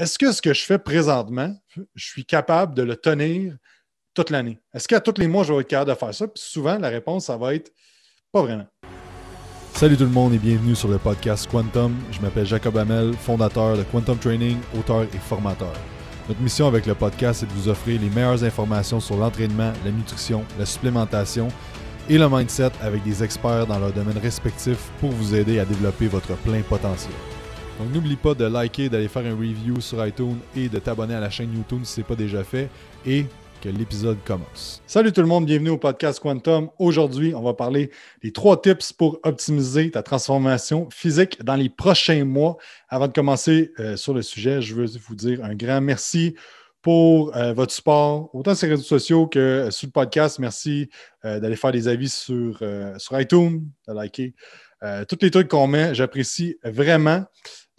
est-ce que ce que je fais présentement, je suis capable de le tenir toute l'année? Est-ce qu'à tous les mois, je vais être capable de faire ça? Puis souvent, la réponse, ça va être pas vraiment. Salut tout le monde et bienvenue sur le podcast Quantum. Je m'appelle Jacob Hamel, fondateur de Quantum Training, auteur et formateur. Notre mission avec le podcast est de vous offrir les meilleures informations sur l'entraînement, la nutrition, la supplémentation et le mindset avec des experts dans leur domaine respectif pour vous aider à développer votre plein potentiel. Donc n'oublie pas de liker, d'aller faire un review sur iTunes et de t'abonner à la chaîne YouTube si ce n'est pas déjà fait et que l'épisode commence. Salut tout le monde, bienvenue au podcast Quantum. Aujourd'hui, on va parler des trois tips pour optimiser ta transformation physique dans les prochains mois. Avant de commencer euh, sur le sujet, je veux vous dire un grand merci pour euh, votre support, autant sur les réseaux sociaux que sur le podcast. Merci euh, d'aller faire des avis sur, sur iTunes, de liker. tous les trucs qu'on met, j'apprécie vraiment.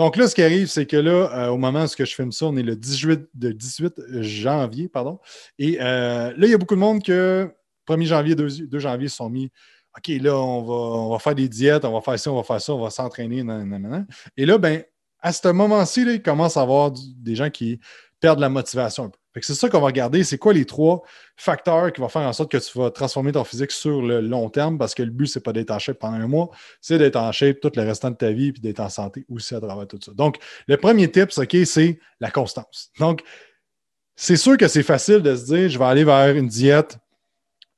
Donc là, ce qui arrive, c'est que là, euh, au moment où je filme ça, on est le 18, de 18 janvier, pardon. Et euh, là, il y a beaucoup de monde que 1er janvier, 2, janvier se sont mis OK, là, on va, on va, faire des diètes, on va faire ça, on va faire ça, on va s'entraîner. Et là, ben, à ce moment-ci, il commence à avoir des gens qui perdent la motivation un peu. C'est ça qu'on va regarder. C'est quoi les trois facteurs qui vont faire en sorte que tu vas transformer ton physique sur le long terme? Parce que le but, ce n'est pas d'être en shape pendant un mois, c'est d'être en shape tout le restant de ta vie et d'être en santé aussi à travers tout ça. Donc, le premier tip, OK, c'est la constance. Donc, c'est sûr que c'est facile de se dire je vais aller vers une diète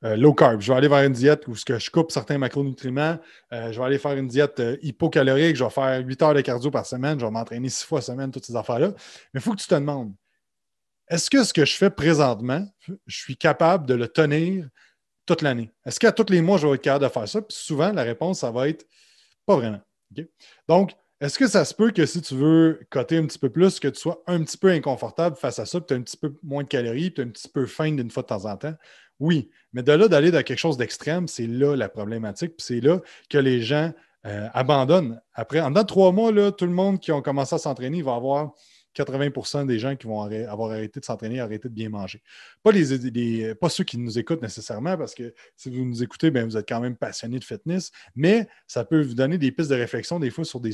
euh, low carb, je vais aller vers une diète où je coupe certains macronutriments, euh, je vais aller faire une diète euh, hypocalorique, je vais faire 8 heures de cardio par semaine, je vais m'entraîner 6 fois semaine, toutes ces affaires-là. Mais il faut que tu te demandes est-ce que ce que je fais présentement, je suis capable de le tenir toute l'année? Est-ce qu'à tous les mois, je vais être capable de faire ça? Puis souvent, la réponse, ça va être pas vraiment. Donc, est-ce que ça se peut que si tu veux coter un petit peu plus, que tu sois un petit peu inconfortable face à ça, que tu as un petit peu moins de calories, puis tu as un petit peu faim d'une fois de temps en temps? Oui, mais de là d'aller dans quelque chose d'extrême, c'est là la problématique, puis c'est là que les gens euh, abandonnent. Après, en dedans de trois mois, tout le monde qui a commencé à s'entraîner va avoir 80% des gens qui vont avoir arrêté de s'entraîner, arrêté de bien manger. Pas, les, pas ceux qui nous écoutent nécessairement, parce que si vous nous écoutez, bien, vous êtes quand même passionné de fitness, mais ça peut vous donner des pistes de réflexion des fois sur des,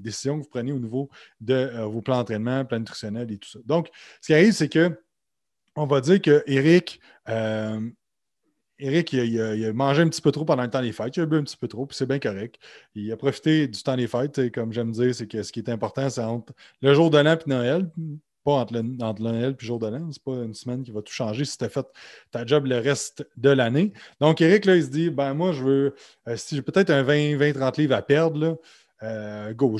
décisions que vous prenez au niveau de euh, vos plans d'entraînement, plans nutritionnels et tout ça. Donc, ce qui arrive, c'est que on va dire que Eric, euh, Eric, il a, mangé un petit peu trop pendant le temps des fêtes. Il a bu un petit peu trop, puis c'est bien correct. Il a profité du temps des fêtes. Comme j'aime dire, c'est que ce qui est important, c'est entre le jour de l'an et Noël. Pas entre, le, Noël et le jour de l'an. C'est pas une semaine qui va tout changer si tu as fait ta job le reste de l'année. Donc, Eric, là, il se dit ben moi, je veux, euh, si j'ai peut-être un 20, 20, 30 livres à perdre, là, euh, go,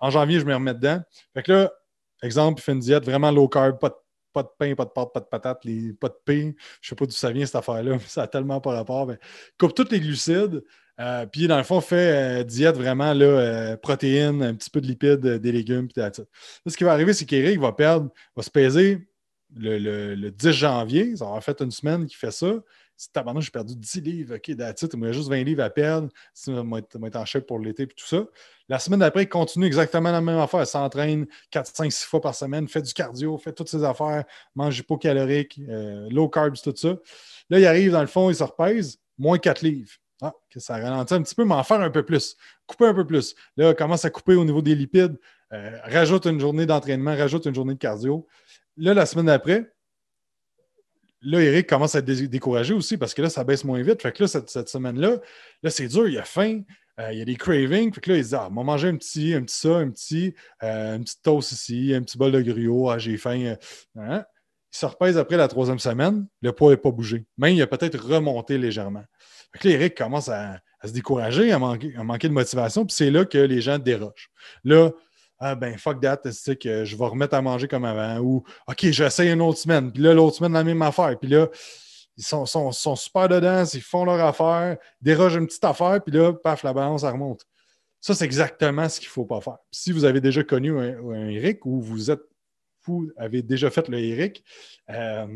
en janvier, je me remets dedans. Fait que là, exemple, il fait une diète vraiment low carb, pas de pas de pain, pas de pâte, pas de patate, les, pas de pain. Je sais pas d'où ça vient cette affaire-là, ça n'a tellement pas rapport. Mais coupe tous les glucides. Euh, puis, dans le fond, fait euh, diète vraiment là, euh, protéines, un petit peu de lipides, des légumes, puis Ce qui va arriver, c'est qu'Eric va perdre, va se peser le, 10 janvier. Ça aura fait une semaine qu'il fait ça. Si maintenant j'ai perdu 10 livres, OK, d'attitude, il me juste 20 livres à perdre. Si va être en chef pour l'été, puis tout ça. La semaine d'après, il continue exactement la même affaire. Il s'entraîne 4, 5, 6 fois par semaine, fait du cardio, fait toutes ses affaires, mange hypocalorique, euh, low carbs, tout ça. Là, il arrive dans le fond, il se repèse, moins 4 livres. Ah, que ça ralentit un petit peu, mais en faire un peu plus. Couper un peu plus. Là, commence à couper au niveau des lipides. Euh, rajoute une journée d'entraînement, rajoute une journée de cardio. Là, la semaine d'après, là, Eric commence à être découragé aussi parce que là, ça baisse moins vite. Fait que là, cette, semaine-là, là, c'est dur, il a faim, euh, il y a des cravings. Fait que là, il se dit Ah, on va manger un petit, un petit ça, un petit, euh, une petite toast ici, un petit bol de griot, ah, j'ai faim. Euh, hein? Il se repèse après la troisième semaine, le poids n'est pas bougé. Même il a peut-être remonté légèrement. Fait que là, Eric commence à, se décourager, à manquer, à manquer de motivation, puis c'est là que les gens dérogent. Là, ah ben fuck that, c'est que je vais remettre à manger comme avant. Ou OK, j'essaye une autre semaine. Puis là, l'autre semaine, la même affaire. Puis là, ils sont, sont, super dedans, ils font leur affaire, dérogent une petite affaire, puis là, paf, la balance, ça remonte. Ça, c'est exactement ce qu'il ne faut pas faire. Si vous avez déjà connu un, Eric ou vous êtes vous avez déjà fait le Eric, euh,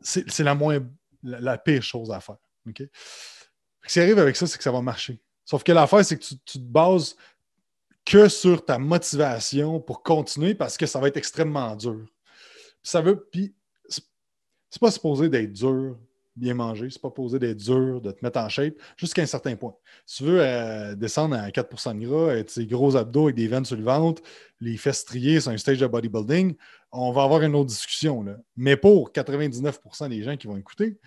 c'est la moins la, pire chose à faire. Ce qui arrive avec ça, c'est que ça va marcher. Sauf que l'affaire, c'est que tu, tu, te bases que sur ta motivation pour continuer parce que ça va être extrêmement dur. ça veut, puis c'est pas supposé d'être dur bien manger, c'est pas posé d'être dur, de te mettre en shape, jusqu'à un certain point. Si tu veux euh, descendre à 4 de gras, être ces gros abdos avec des veines sur le ventre, les fesses striées sur un stage de bodybuilding, on va avoir une autre discussion. Là. Mais pour 99% des gens qui vont écouter,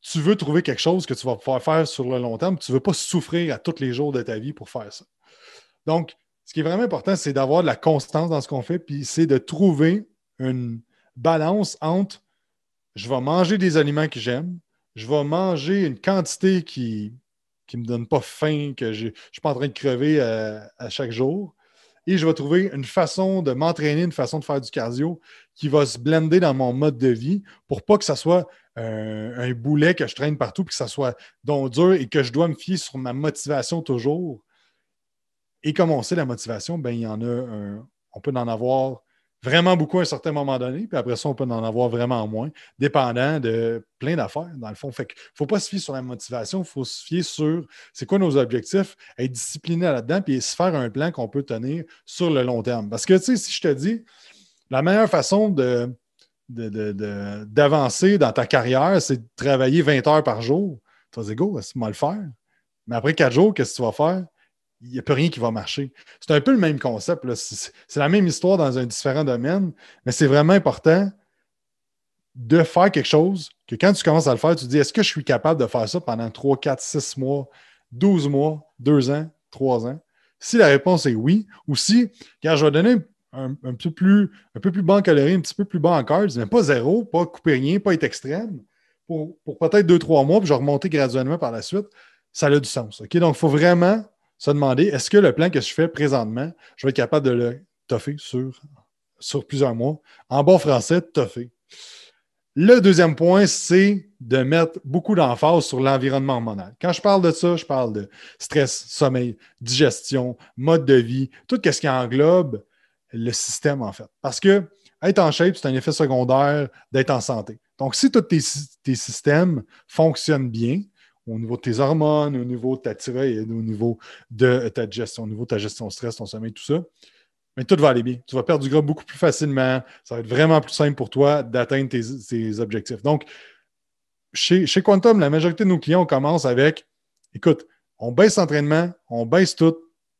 tu veux trouver quelque chose que tu vas pouvoir faire sur le long terme, tu ne veux pas souffrir à tous les jours de ta vie pour faire ça. Donc, ce qui est vraiment important, c'est d'avoir de la constance dans ce qu'on fait, puis c'est de trouver une balance entre je vais manger des aliments que j'aime, je vais manger une quantité qui ne me donne pas faim, que je ne suis pas en train de crever euh, à, chaque jour, et je vais trouver une façon de m'entraîner, une façon de faire du cardio qui va se blender dans mon mode de vie pour pas que ça soit euh, un boulet que je traîne partout, puis que ça soit donc dur et que je dois me fier sur ma motivation toujours. Et comme on sait, la motivation, ben, il y en a on peut en avoir vraiment beaucoup à un certain moment donné, puis après ça, on peut en avoir vraiment moins, dépendant de plein d'affaires, dans le fond. Fait qu'il ne faut pas se fier sur la motivation, il faut se fier sur c'est quoi nos objectifs, être discipliné là-dedans, puis se faire un plan qu'on peut tenir sur le long terme. Parce que, tu sais, si je te dis, la meilleure façon d'avancer dans ta carrière, c'est de travailler 20 heures par jour. Tu vas dire, go, c'est mal le faire? Mais après quatre jours, qu'est-ce que tu vas faire? il n'y a plus rien qui va marcher. C'est un peu le même concept. C'est la même histoire dans un différent domaine, mais c'est vraiment important de faire quelque chose que quand tu commences à le faire, tu te dis est-ce que je suis capable de faire ça pendant 3, 4, 6 mois, 12 mois, 2 ans, 3 ans? Si la réponse est oui, ou si, car je vais donner un, peu plus, un peu plus bas en calories, un petit peu plus bas en carbs, mais pas zéro, pas couper rien, pas être extrême, pour, peut-être 2-3 mois, puis je vais remonter graduellement par la suite, ça a du sens. Donc, il faut vraiment se demander est-ce que le plan que je fais présentement, je vais être capable de le toffer sur, sur plusieurs mois? En bon français, toffer. Le deuxième point, c'est de mettre beaucoup d'emphase sur l'environnement hormonal. Quand je parle de ça, je parle de stress, sommeil, digestion, mode de vie, tout ce qui englobe le système, en fait. Parce que être en shape, c'est un effet secondaire d'être en santé. Donc, si tous tes, tes systèmes fonctionnent bien, au niveau de tes hormones, au niveau de ta thyroïde, au niveau de ta gestion, au niveau de ta gestion stress, ton sommeil, tout ça. Mais tout va aller bien. Tu vas perdre du gras beaucoup plus facilement. Ça va être vraiment plus simple pour toi d'atteindre tes, objectifs. Donc, chez, chez Quantum, la majorité de nos clients, on commence avec écoute, on baisse l'entraînement, on baisse tout,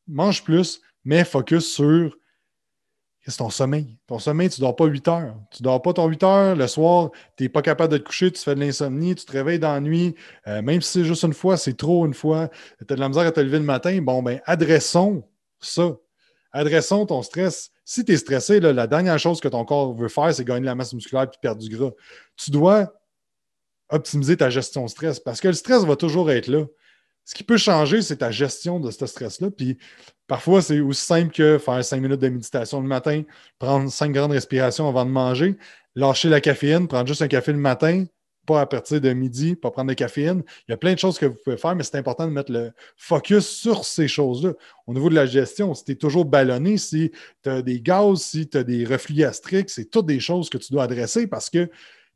mange plus, mais focus sur c'est ton sommeil. Ton sommeil, tu ne dors pas 8 heures. Tu ne dors pas ton 8 heures. Le soir, tu n'es pas capable de te coucher, tu fais de l'insomnie, tu te réveilles dans la nuit. Euh, même si c'est juste une fois, c'est trop une fois. Tu as de la misère à te lever le matin. Bon, ben, adressons ça. Adressons ton stress. Si tu es stressé, la dernière chose que ton corps veut faire, c'est gagner de la masse musculaire et perdre du gras. Tu dois optimiser ta gestion de stress parce que le stress va toujours être là. Ce qui peut changer, c'est ta gestion de ce stress-là. Puis parfois, c'est aussi simple que faire cinq minutes de méditation le matin, prendre cinq grandes respirations avant de manger, lâcher la caféine, prendre juste un café le matin, pas à partir de midi, pas prendre de caféine. Il y a plein de choses que vous pouvez faire, mais c'est important de mettre le focus sur ces choses-là. Au niveau de la gestion, si tu es toujours ballonné, si tu as des gaz, si tu as des reflux gastriques, c'est toutes des choses que tu dois adresser parce que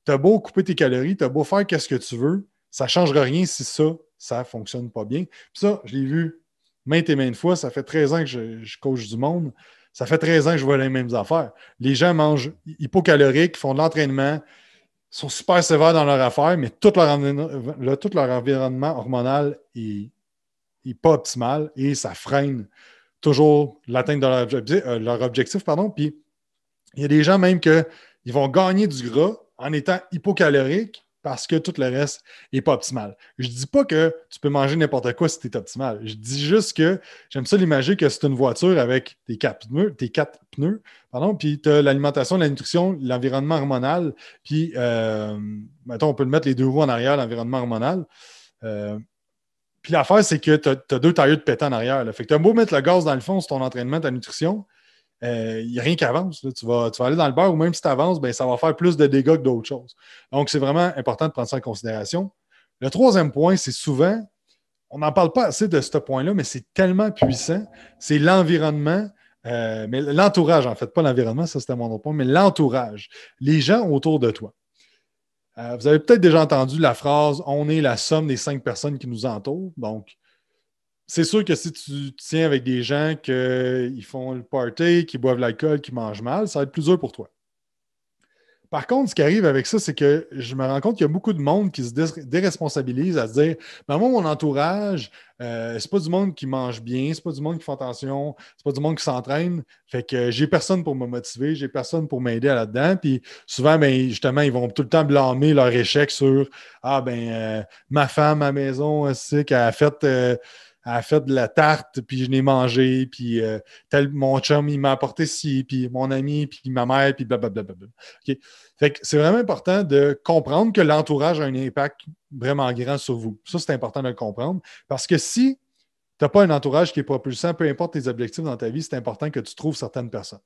tu as beau couper tes calories, tu as beau faire ce que tu veux, ça ne changera rien si ça, ça ne fonctionne pas bien. Puis ça, je l'ai vu maintes et maintes fois. Ça fait 13 ans que je, coach du monde. Ça fait 13 ans que je vois les mêmes affaires. Les gens mangent hypocaloriques, font de l'entraînement, sont super sévères dans leur affaire, mais tout leur, environnement hormonal est, pas optimal et ça freine toujours l'atteinte de leur, objectif, euh, objectif. Pardon. Puis il y a des gens même qui vont gagner du gras en étant hypocaloriques, parce que tout le reste n'est pas optimal. Je ne dis pas que tu peux manger n'importe quoi si tu es optimal. Je dis juste que j'aime ça l'imaginer que c'est une voiture avec tes quatre pneus, tes quatre pneus pardon, puis tu as l'alimentation, la nutrition, l'environnement hormonal, puis, euh, mettons, on peut le mettre les deux roues en arrière, l'environnement hormonal. Euh, puis l'affaire, c'est que tu as, deux tailleurs de pétant en arrière. Fait que tu as beau mettre le gaz dans le fond sur ton entraînement, ta nutrition, il n'y a rien qui avance. Tu, vas, aller dans le beurre ou même si tu avances, ben, ça va faire plus de dégâts que d'autres choses. Donc, c'est vraiment important de prendre ça en considération. Le troisième point, c'est souvent, on n'en parle pas assez de ce point-là, mais c'est tellement puissant, c'est l'environnement. Euh, mais l'entourage, en fait, pas l'environnement, ça c'était mon autre point, mais l'entourage, les gens autour de toi. Euh, vous avez peut-être déjà entendu la phrase On est la somme des cinq personnes qui nous entourent. Donc, c'est sûr que si tu tiens avec des gens qui font le party, qui boivent l'alcool, qui mangent mal, ça va être plus dur pour toi. Par contre, ce qui arrive avec ça, c'est que je me rends compte qu'il y a beaucoup de monde qui se déresponsabilise à se dire ben moi, mon entourage, euh, c'est pas du monde qui mange bien, c'est pas du monde qui fait attention, c'est pas du monde qui s'entraîne. Fait que j'ai personne pour me motiver, j'ai personne pour m'aider là-dedans. Puis souvent, ben, justement, ils vont tout le temps blâmer leur échec sur Ah ben euh, ma femme à maison, c'est qu'elle a fait. Elle a fait de la tarte, puis je l'ai mangé, puis euh, tel, mon chum, il m'a apporté ci, puis mon ami, puis ma mère, puis blablabla. Fait que c'est vraiment important de comprendre que l'entourage a un impact vraiment grand sur vous. Ça, c'est important de le comprendre, parce que si tu n'as pas un entourage qui est propulsant, peu importe tes objectifs dans ta vie, c'est important que tu trouves certaines personnes.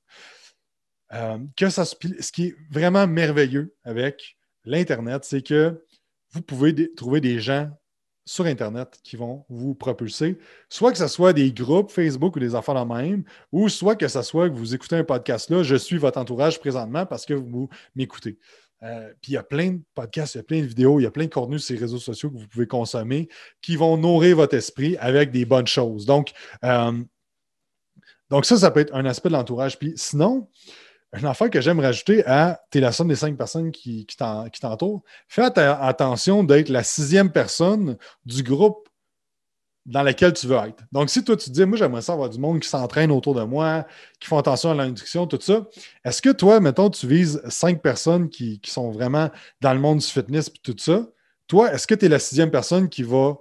Euh, que ça, ce qui est vraiment merveilleux avec l'Internet, c'est que vous pouvez trouver des gens sur Internet qui vont vous propulser. Soit que ce soit des groupes Facebook ou des affaires en même, ou soit que ce soit que vous écoutez un podcast là, je suis votre entourage présentement parce que vous m'écoutez. Euh, puis il y a plein de podcasts, il y a plein de vidéos, il y a plein de contenus sur les réseaux sociaux que vous pouvez consommer qui vont nourrir votre esprit avec des bonnes choses. Donc, euh, donc ça, ça peut être un aspect de l'entourage. Puis sinon, une affaire que j'aime rajouter à tu es la somme des cinq personnes qui, t'entourent. Fais attention d'être la sixième personne du groupe dans lequel tu veux être. Donc, si toi, tu dis, moi, j'aimerais ça avoir du monde qui s'entraîne autour de moi, qui font attention à l'induction, tout ça, est-ce que toi, mettons, tu vises cinq personnes qui, qui sont vraiment dans le monde du fitness et tout ça? Toi, est-ce que tu es la sixième personne qui va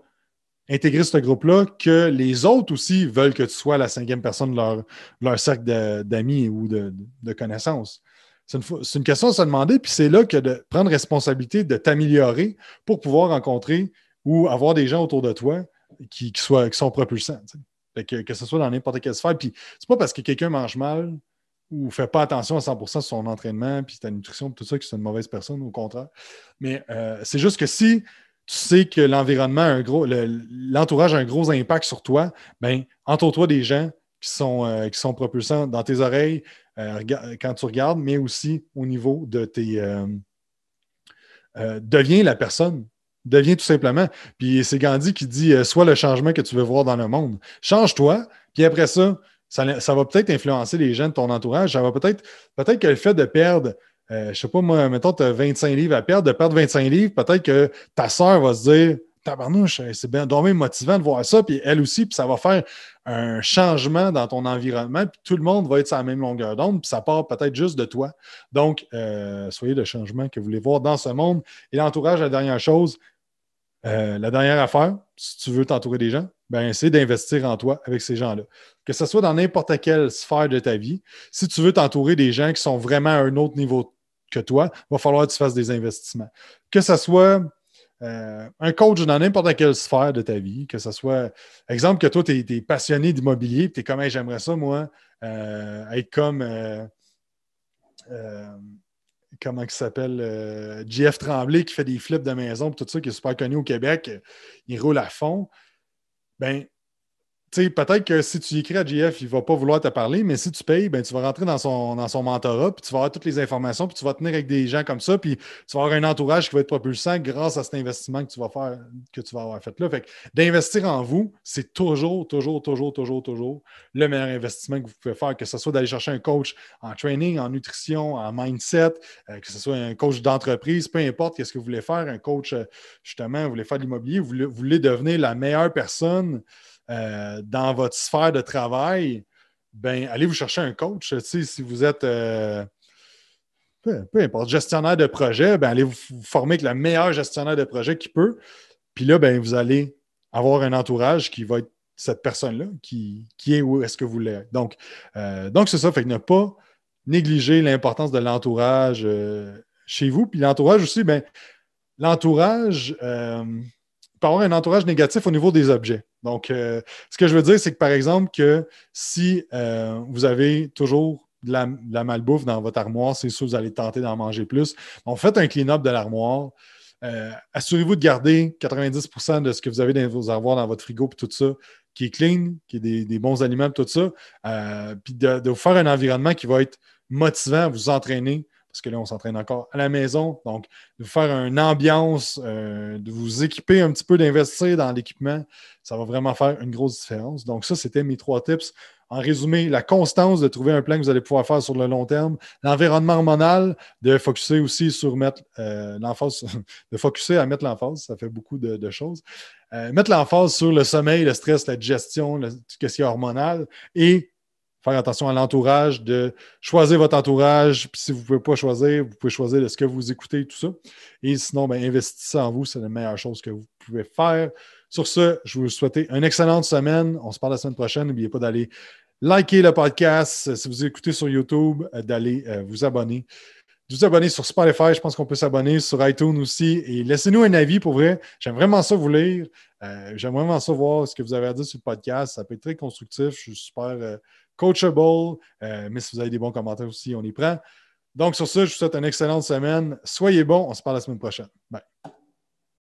intégrer ce groupe-là, que les autres aussi veulent que tu sois la cinquième personne de leur, cercle d'amis ou de, connaissances. C'est une, question à se demander, puis c'est là que de prendre responsabilité de t'améliorer pour pouvoir rencontrer ou avoir des gens autour de toi qui, soient, sont propulsants. Que, ce soit dans n'importe quelle sphère. Puis c'est pas parce que quelqu'un mange mal ou fait pas attention à 100% sur son entraînement, puis sa nutrition, tout ça, que c'est une mauvaise personne, au contraire. Mais euh, c'est juste que si tu sais que l'environnement, un l'entourage a un gros impact sur toi, ben, entoure-toi des gens qui sont, euh, qui sont propulsants dans tes oreilles euh, quand tu regardes, mais aussi au niveau de tes. Euh, deviens la personne. Deviens tout simplement. Puis c'est Gandhi qui dit Sois le changement que tu veux voir dans le monde. Change-toi, puis après ça, ça, ça va peut-être influencer les gens de ton entourage. Ça va peut-être, peut-être que le fait de perdre euh, je sais pas, moi, mettons, tu as 25 livres à perdre, de perdre 25 livres, peut-être que ta soeur va se dire Tabarnouche, c'est bien dormir motivant de voir ça, puis elle aussi, puis ça va faire un changement dans ton environnement, puis tout le monde va être sur la même longueur d'onde, puis ça part peut-être juste de toi. Donc, euh, soyez le changement que vous voulez voir dans ce monde. Et l'entourage, la dernière chose, euh, la dernière affaire, si tu veux t'entourer des gens, ben, c'est d'investir en toi avec ces gens-là. Que ce soit dans n'importe quelle sphère de ta vie, si tu veux t'entourer des gens qui sont vraiment à un autre niveau que toi, il va falloir que tu fasses des investissements. Que ce soit euh, un coach dans n'importe quelle sphère de ta vie, que ce soit, exemple, que toi, tu es, passionné d'immobilier, tu es comme, j'aimerais ça, moi, euh, être comme, euh, comment il s'appelle, JF Tremblay qui fait des flips de maison, tout ça, qui est super connu au Québec, il roule à fond. Ben, peut-être que si tu écris à GF, il ne va pas vouloir te parler, mais si tu payes, ben, tu vas rentrer dans son, dans son mentorat, puis tu vas avoir toutes les informations, puis tu vas tenir avec des gens comme ça, puis tu vas avoir un entourage qui va être propulsant grâce à cet investissement que tu vas faire, que tu vas avoir fait là. Fait d'investir en vous, c'est toujours, toujours, toujours, toujours, toujours le meilleur investissement que vous pouvez faire, que ce soit d'aller chercher un coach en training, en nutrition, en mindset, euh, que ce soit un coach d'entreprise, peu importe qu'est-ce que vous voulez faire, un coach, euh, justement, vous voulez faire de l'immobilier, vous voulez devenir la meilleure personne. Euh, dans votre sphère de travail, ben, allez vous chercher un coach. Si vous êtes, euh, peu, importe, gestionnaire de projet, ben, allez vous former avec le meilleur gestionnaire de projet qui peut. Puis là, ben, vous allez avoir un entourage qui va être cette personne-là, qui, est où est-ce que vous voulez être. Donc, euh, donc c'est ça, fait que ne pas négliger l'importance de l'entourage chez vous. Puis l'entourage aussi, ben, l'entourage peut avoir un entourage négatif au niveau des objets. Donc, euh, ce que je veux dire, c'est que par exemple, que si euh, vous avez toujours de la, malbouffe dans votre armoire, c'est sûr que vous allez tenter d'en manger plus. Donc, faites un clean-up de l'armoire. Euh, assurez-vous de garder 90% de ce que vous avez dans vos armoires, dans votre frigo, puis tout ça, qui est clean, qui est des, bons aliments, tout ça. puis de, vous faire un environnement qui va être motivant à vous entraîner. Parce que là, on s'entraîne encore à la maison. Donc, de vous faire une ambiance, euh, de vous équiper un petit peu, d'investir dans l'équipement, ça va vraiment faire une grosse différence. Donc, ça, c'était mes trois tips. En résumé, la constance de trouver un plan que vous allez pouvoir faire sur le long terme, l'environnement hormonal, de focuser aussi sur mettre euh, l'emphase, de focuser à mettre l'emphase, ça fait beaucoup de, choses. Euh, mettre l'emphase sur le sommeil, le stress, la digestion, le, ce qui est hormonal et faire attention à l'entourage, de choisir votre entourage. Puis si vous ne pouvez pas choisir, vous pouvez choisir de ce que vous écoutez, tout ça. Et sinon, ben, investissez en vous, c'est la meilleure chose que vous pouvez faire. Sur ce, je vous souhaite une excellente semaine. On se parle la semaine prochaine. N'oubliez pas d'aller liker le podcast. Si vous écoutez sur YouTube, euh, d'aller euh, vous abonner. De vous abonner sur Spotify, je pense qu'on peut s'abonner sur iTunes aussi. Et laissez-nous un avis pour vrai. J'aime vraiment ça vous lire. Euh, j'aime vraiment ça voir ce que vous avez à dire sur le podcast. Ça peut être très constructif. Je suis super coachable. mais si vous avez des bons commentaires aussi, on y prend. Donc, sur ça, je vous souhaite une excellente semaine. Soyez bons. On se parle la semaine prochaine. Bye.